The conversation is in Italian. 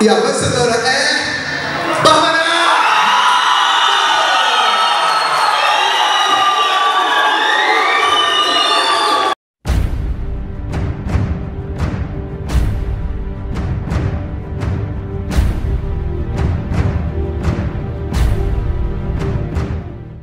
il vencedore è Bahrain